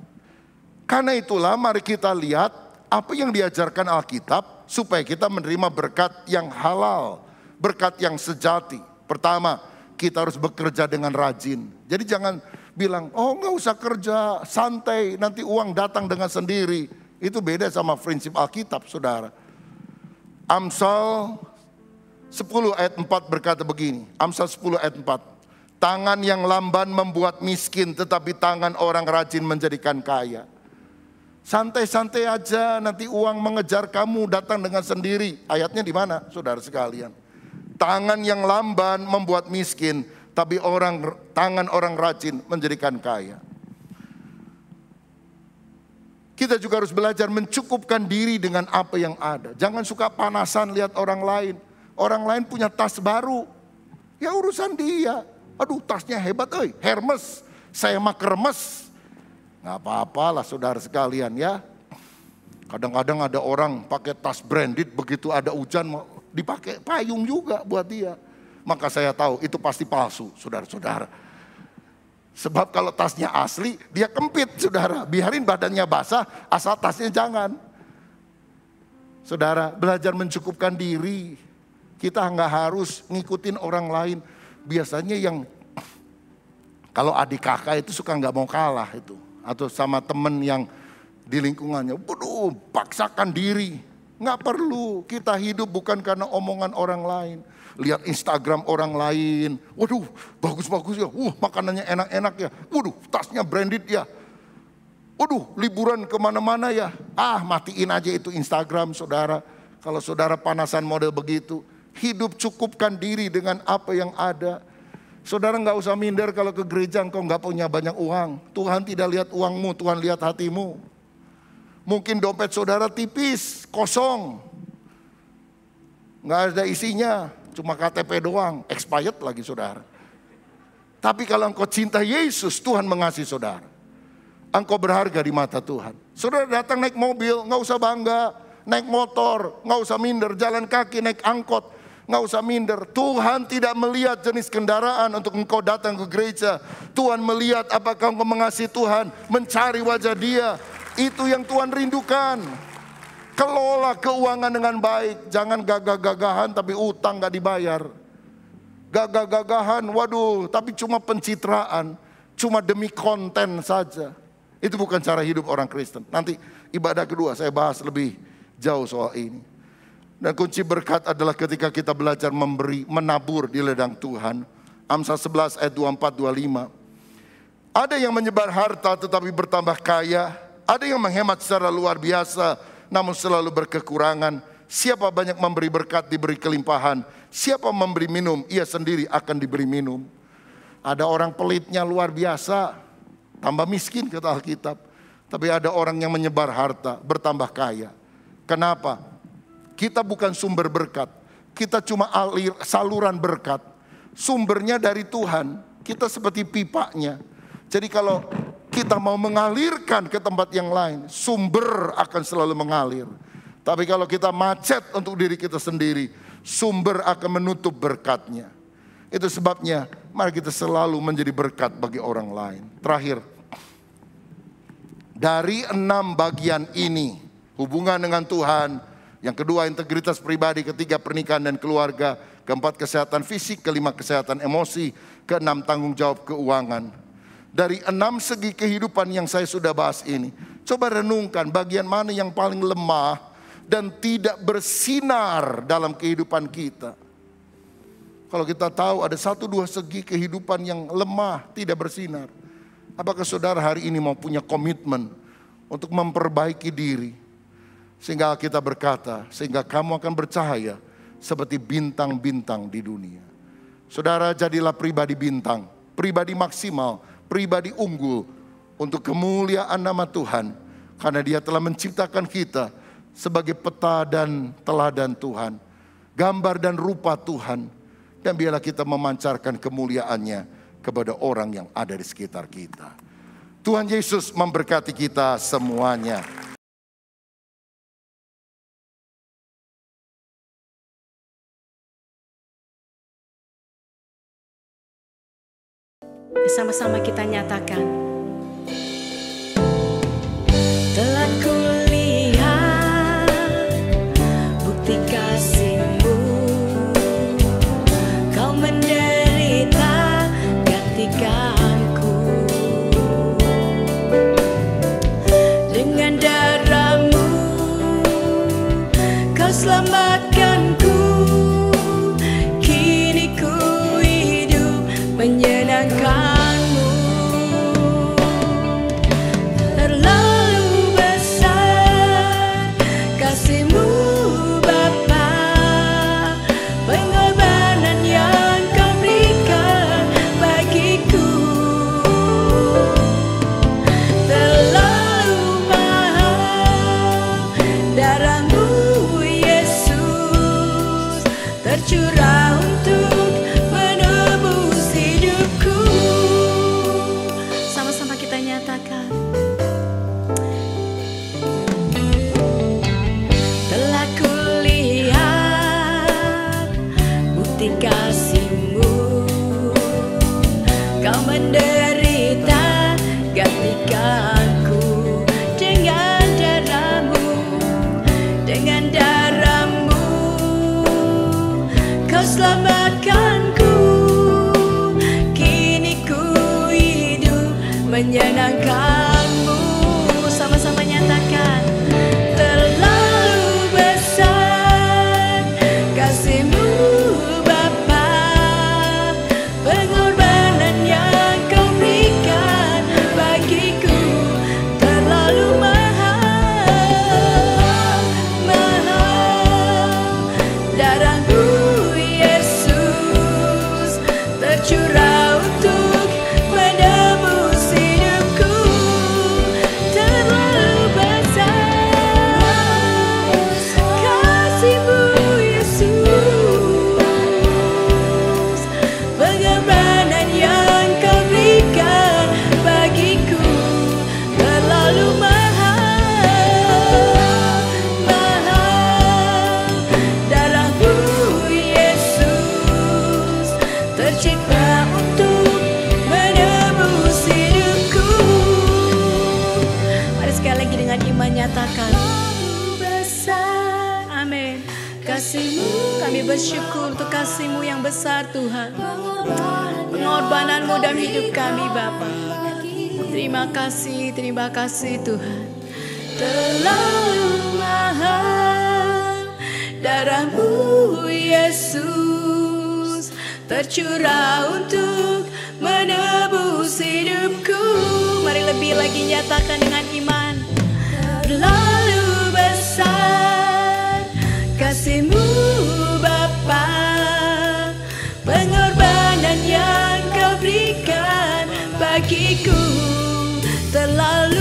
Karena itulah mari kita lihat apa yang diajarkan Alkitab supaya kita menerima berkat yang halal, berkat yang sejati. Pertama, kita harus bekerja dengan rajin. Jadi jangan bilang, oh nggak usah kerja, santai, nanti uang datang dengan sendiri. Itu beda sama prinsip Alkitab, saudara. Amsal 10 ayat 4 berkata begini, Amsal 10 ayat 4. Tangan yang lamban membuat miskin, tetapi tangan orang rajin menjadikan kaya. Santai-santai aja, nanti uang mengejar kamu datang dengan sendiri. Ayatnya di mana, saudara sekalian? Tangan yang lamban membuat miskin, tapi orang tangan orang rajin menjadikan kaya. Kita juga harus belajar mencukupkan diri dengan apa yang ada. Jangan suka panasan lihat orang lain. Orang lain punya tas baru. Ya urusan dia. Aduh tasnya hebat, eh Hermes. Saya mah kermes. Nggak apa-apa lah saudara sekalian ya. Kadang-kadang ada orang pakai tas branded begitu ada hujan dipakai payung juga buat dia. Maka saya tahu itu pasti palsu saudara-saudara. Sebab kalau tasnya asli dia kempit saudara. Biarin badannya basah asal tasnya jangan. Saudara belajar mencukupkan diri. Kita nggak harus ngikutin orang lain. Biasanya yang kalau adik kakak itu suka nggak mau kalah itu atau sama teman yang di lingkungannya. Waduh, paksakan diri. Nggak perlu, kita hidup bukan karena omongan orang lain. Lihat Instagram orang lain, waduh bagus-bagus ya, uh makanannya enak-enak ya, waduh tasnya branded ya. Waduh liburan ke mana-mana ya, ah matiin aja itu Instagram saudara. Kalau saudara panasan model begitu, hidup cukupkan diri dengan apa yang ada Saudara nggak usah minder kalau ke gereja engkau nggak punya banyak uang. Tuhan tidak lihat uangmu, Tuhan lihat hatimu. Mungkin dompet saudara tipis, kosong. Nggak ada isinya, cuma KTP doang, expired lagi saudara. Tapi kalau engkau cinta Yesus, Tuhan mengasihi saudara. Engkau berharga di mata Tuhan. Saudara datang naik mobil, nggak usah bangga. Naik motor, nggak usah minder. Jalan kaki, naik angkot nggak usah minder. Tuhan tidak melihat jenis kendaraan untuk engkau datang ke gereja. Tuhan melihat apakah engkau mengasihi Tuhan, mencari wajah Dia. Itu yang Tuhan rindukan. Kelola keuangan dengan baik, jangan gagah-gagahan tapi utang gak dibayar. Gagah-gagahan, waduh, tapi cuma pencitraan, cuma demi konten saja. Itu bukan cara hidup orang Kristen. Nanti ibadah kedua saya bahas lebih jauh soal ini. Dan kunci berkat adalah ketika kita belajar memberi, menabur di ledang Tuhan. Amsal 11 ayat 24 25. Ada yang menyebar harta tetapi bertambah kaya, ada yang menghemat secara luar biasa namun selalu berkekurangan. Siapa banyak memberi berkat diberi kelimpahan, siapa memberi minum ia sendiri akan diberi minum. Ada orang pelitnya luar biasa, tambah miskin kata Alkitab. Tapi ada orang yang menyebar harta, bertambah kaya. Kenapa? Kita bukan sumber berkat. Kita cuma alir saluran berkat. Sumbernya dari Tuhan. Kita seperti pipanya. Jadi kalau kita mau mengalirkan ke tempat yang lain, sumber akan selalu mengalir. Tapi kalau kita macet untuk diri kita sendiri, sumber akan menutup berkatnya. Itu sebabnya mari kita selalu menjadi berkat bagi orang lain. Terakhir, dari enam bagian ini, hubungan dengan Tuhan, yang kedua integritas pribadi, ketiga pernikahan dan keluarga, keempat kesehatan fisik, kelima kesehatan emosi, keenam tanggung jawab keuangan. Dari enam segi kehidupan yang saya sudah bahas ini, coba renungkan bagian mana yang paling lemah dan tidak bersinar dalam kehidupan kita. Kalau kita tahu ada satu dua segi kehidupan yang lemah, tidak bersinar. Apakah saudara hari ini mau punya komitmen untuk memperbaiki diri? Sehingga kita berkata, sehingga kamu akan bercahaya seperti bintang-bintang di dunia. Saudara jadilah pribadi bintang, pribadi maksimal, pribadi unggul untuk kemuliaan nama Tuhan. Karena dia telah menciptakan kita sebagai peta dan teladan Tuhan. Gambar dan rupa Tuhan. Dan biarlah kita memancarkan kemuliaannya kepada orang yang ada di sekitar kita. Tuhan Yesus memberkati kita semuanya. Sama-sama kita nyatakan. Telah kulihat bukti kasihmu Kau menderita ketika Dengan darahmu Kau selamatkan ku. eran besar Tuhan Pengorbananmu dalam hidup kami Bapa. Terima kasih, terima kasih Tuhan. Terlalu mahal Darahmu Yesus Tercurah untuk menebus hidupku. Mari lebih lagi nyatakan dengan iman. Terlalu besar kasihmu Terlalu mahal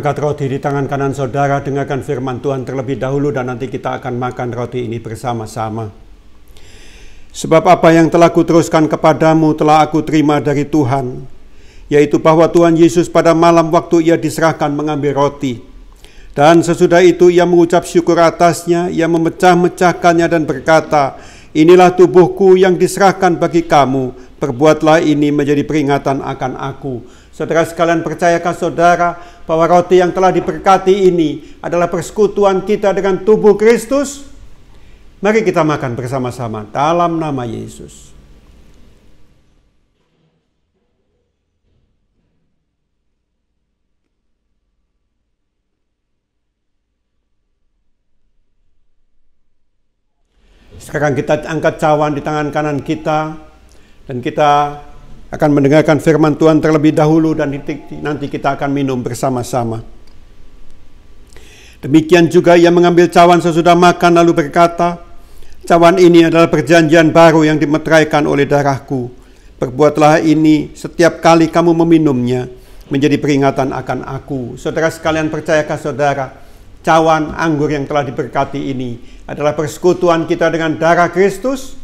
angkat roti di tangan kanan saudara, dengarkan firman Tuhan terlebih dahulu dan nanti kita akan makan roti ini bersama-sama. Sebab apa yang telah kuteruskan kepadamu telah aku terima dari Tuhan, yaitu bahwa Tuhan Yesus pada malam waktu ia diserahkan mengambil roti. Dan sesudah itu ia mengucap syukur atasnya, ia memecah-mecahkannya dan berkata, Inilah tubuhku yang diserahkan bagi kamu, perbuatlah ini menjadi peringatan akan aku. Saudara sekalian percayakah saudara bahwa roti yang telah diberkati ini adalah persekutuan kita dengan tubuh Kristus? Mari kita makan bersama-sama dalam nama Yesus. Sekarang kita angkat cawan di tangan kanan kita dan kita akan mendengarkan firman Tuhan terlebih dahulu dan nanti kita akan minum bersama-sama. Demikian juga ia mengambil cawan sesudah makan lalu berkata, Cawan ini adalah perjanjian baru yang dimeteraikan oleh darahku. Perbuatlah ini setiap kali kamu meminumnya menjadi peringatan akan aku. Saudara sekalian percayakah saudara, cawan anggur yang telah diberkati ini adalah persekutuan kita dengan darah Kristus?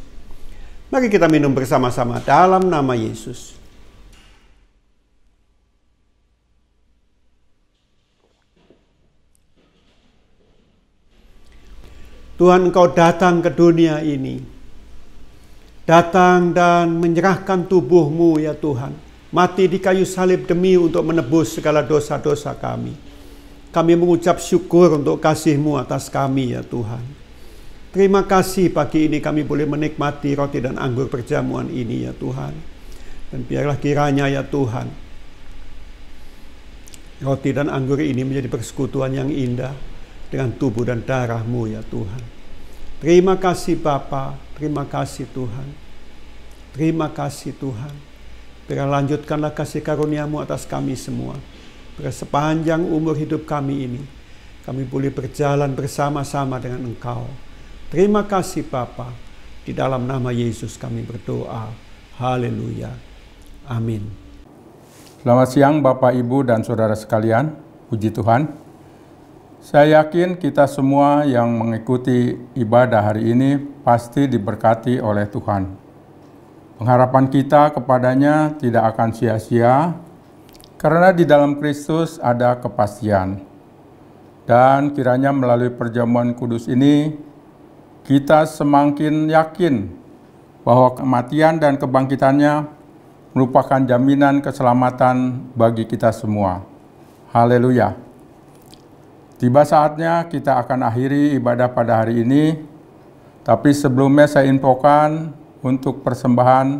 Mari kita minum bersama-sama dalam nama Yesus. Tuhan engkau datang ke dunia ini. Datang dan menyerahkan tubuhmu ya Tuhan. Mati di kayu salib demi untuk menebus segala dosa-dosa kami. Kami mengucap syukur untuk kasihmu atas kami ya Tuhan. Terima kasih pagi ini kami boleh menikmati roti dan anggur perjamuan ini ya Tuhan. Dan biarlah kiranya ya Tuhan. Roti dan anggur ini menjadi persekutuan yang indah dengan tubuh dan darahmu ya Tuhan. Terima kasih Bapa, terima kasih Tuhan. Terima kasih Tuhan. Biar lanjutkanlah kasih karuniamu atas kami semua. Biar sepanjang umur hidup kami ini, kami boleh berjalan bersama-sama dengan Engkau. Terima kasih Bapa. Di dalam nama Yesus kami berdoa. Haleluya. Amin. Selamat siang Bapak, Ibu, dan Saudara sekalian. Puji Tuhan. Saya yakin kita semua yang mengikuti ibadah hari ini pasti diberkati oleh Tuhan. Pengharapan kita kepadanya tidak akan sia-sia, karena di dalam Kristus ada kepastian. Dan kiranya melalui perjamuan kudus ini, kita semakin yakin bahwa kematian dan kebangkitannya merupakan jaminan keselamatan bagi kita semua. Haleluya! Tiba saatnya kita akan akhiri ibadah pada hari ini, tapi sebelumnya saya infokan untuk persembahan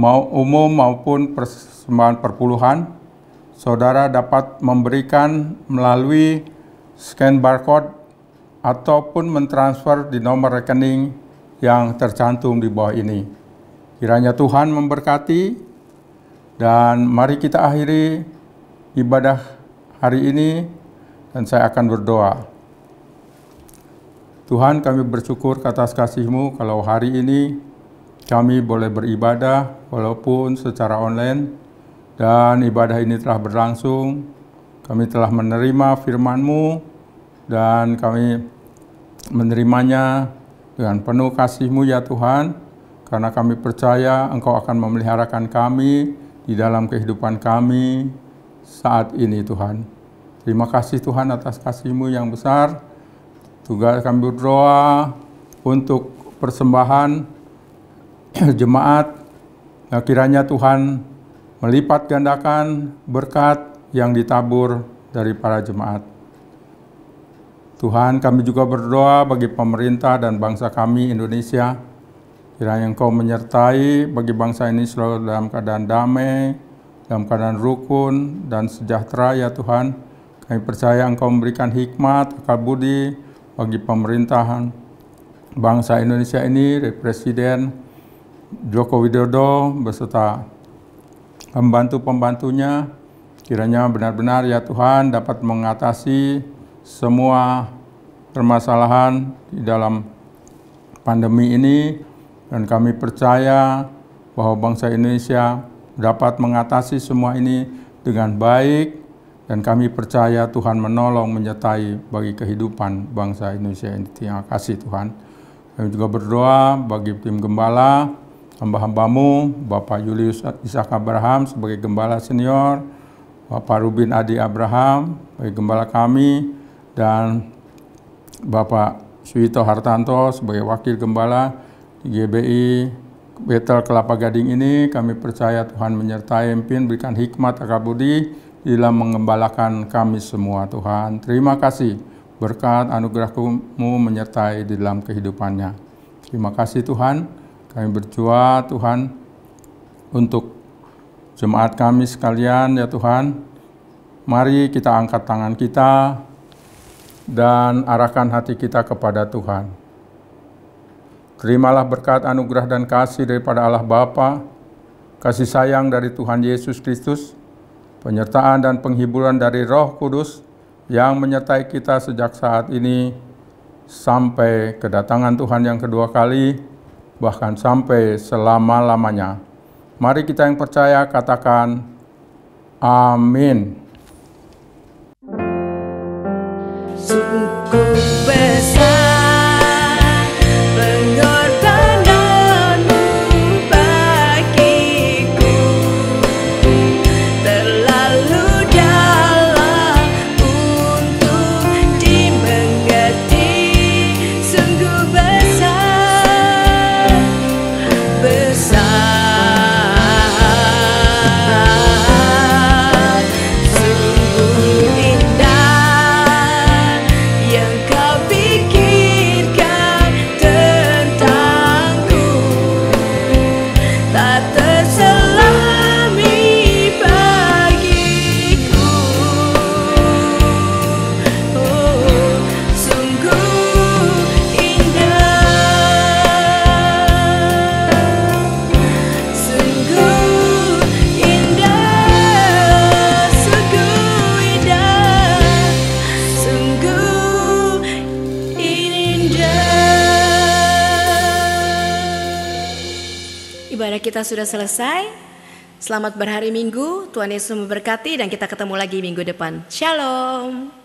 mau umum maupun persembahan perpuluhan, saudara dapat memberikan melalui scan barcode ataupun mentransfer di nomor rekening yang tercantum di bawah ini. Kiranya Tuhan memberkati dan mari kita akhiri ibadah hari ini dan saya akan berdoa. Tuhan kami bersyukur atas kasih-Mu kalau hari ini kami boleh beribadah walaupun secara online dan ibadah ini telah berlangsung. Kami telah menerima firman-Mu dan kami menerimanya dengan penuh kasih-Mu ya Tuhan karena kami percaya Engkau akan memeliharakan kami di dalam kehidupan kami saat ini Tuhan. Terima kasih Tuhan atas kasih-Mu yang besar. Tugas kami berdoa untuk persembahan jemaat. Nah, kiranya Tuhan melipat gandakan berkat yang ditabur dari para jemaat. Tuhan kami juga berdoa bagi pemerintah dan bangsa kami Indonesia. Kiranya Engkau menyertai bagi bangsa ini selalu dalam keadaan damai, dalam keadaan rukun dan sejahtera ya Tuhan. Kami percaya Engkau memberikan hikmat, akal budi bagi pemerintahan bangsa Indonesia ini, Presiden Joko Widodo beserta pembantu-pembantunya. Kiranya benar-benar ya Tuhan dapat mengatasi semua permasalahan di dalam pandemi ini dan kami percaya bahwa bangsa Indonesia dapat mengatasi semua ini dengan baik dan kami percaya Tuhan menolong menyertai bagi kehidupan bangsa Indonesia ini. Terima kasih Tuhan. Kami juga berdoa bagi tim gembala, hamba-hambamu, Bapak Julius Ishak Abraham sebagai gembala senior, Bapak Rubin Adi Abraham sebagai gembala kami, dan Bapak Suwito Hartanto sebagai wakil gembala di GBI Betel Kelapa Gading ini. Kami percaya Tuhan menyertai, pimpin, berikan hikmat, akal budi, dalam mengembalakan kami semua Tuhan. Terima kasih berkat anugerahmu menyertai di dalam kehidupannya. Terima kasih Tuhan, kami berdoa Tuhan untuk jemaat kami sekalian ya Tuhan. Mari kita angkat tangan kita dan arahkan hati kita kepada Tuhan. Terimalah berkat anugerah dan kasih daripada Allah Bapa, kasih sayang dari Tuhan Yesus Kristus, penyertaan dan penghiburan dari Roh Kudus yang menyertai kita sejak saat ini sampai kedatangan Tuhan yang kedua kali, bahkan sampai selama-lamanya. Mari kita yang percaya katakan amin. Sungguh kita sudah selesai. Selamat berhari Minggu, Tuhan Yesus memberkati dan kita ketemu lagi minggu depan. Shalom.